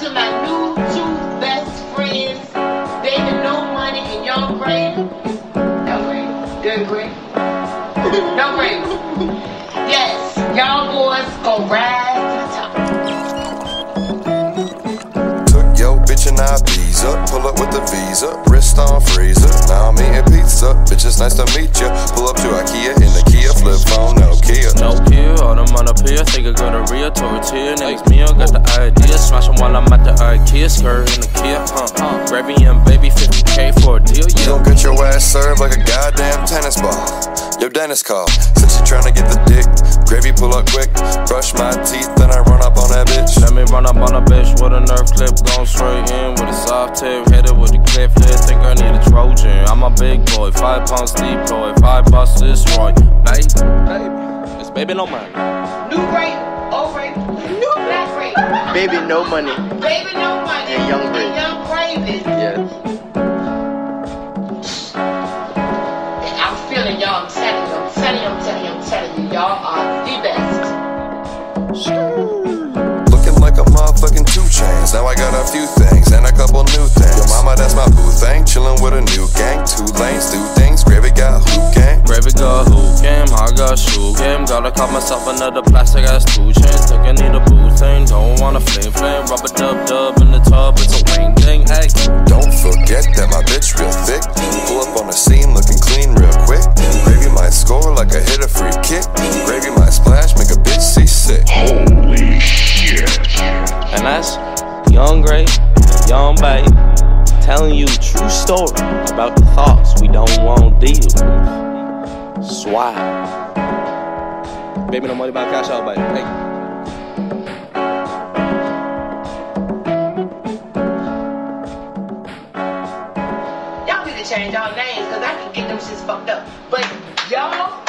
to my new two best friends, Baby No Money and Young Gray. No Gray. Good Gray. No Gray. Yes, y'all boys go rise to the top. Took your bitch and Ibiza. Pull up with the visa. Wrist on freezer. Now I'm eating pizza. Bitch, it's nice to meet ya. Pull up to Ikea in the Kia. Flip phone, Nokia. No Kia, all them on up pier. Think I got a real tortilla. Next meal, got the idea. Smash 'em while I'm at the IKEA. Skirt in the Kia. Uh, gravy and baby 50k for a deal. yeah. You gon' get your ass served like a goddamn tennis ball. Your dentist call. Said she tryna get the dick. Gravy pull up quick. Brush my teeth, then I run up on that bitch. Let me run up on a bitch with a Nerf clip, going straight in with a soft tip, it with a clip. Think I need a Trojan. I'm a big boy, five pounds deployed, five bucks destroy. Baby, baby, it's baby no money. New Gray, old Gray, new black Gray. Baby, no money. Baby No Money And Young Gray. and Young Gravy. Yes. I'm feeling y'all. I'm telling you. I'm telling you. I'm telling you. I'm telling you. Gotta call myself another plastic ass two chain. Think I need a boo thing, don't wanna flame flame. Rubber dub dub in the tub, it's a wing thing. Hey, Don't forget that my bitch real thick. Pull up on the scene looking clean real quick. Gravy might score like I hit a free kick. Gravy might splash, make a bitch seasick. Holy shit. And that's Young Gray, Young Bay, telling you the true story about the thoughts we don't want to deal. Swag. Baby, no money about cash out, baby. Hey. Y'all need to change y'all names because I can get them shits fucked up. But y'all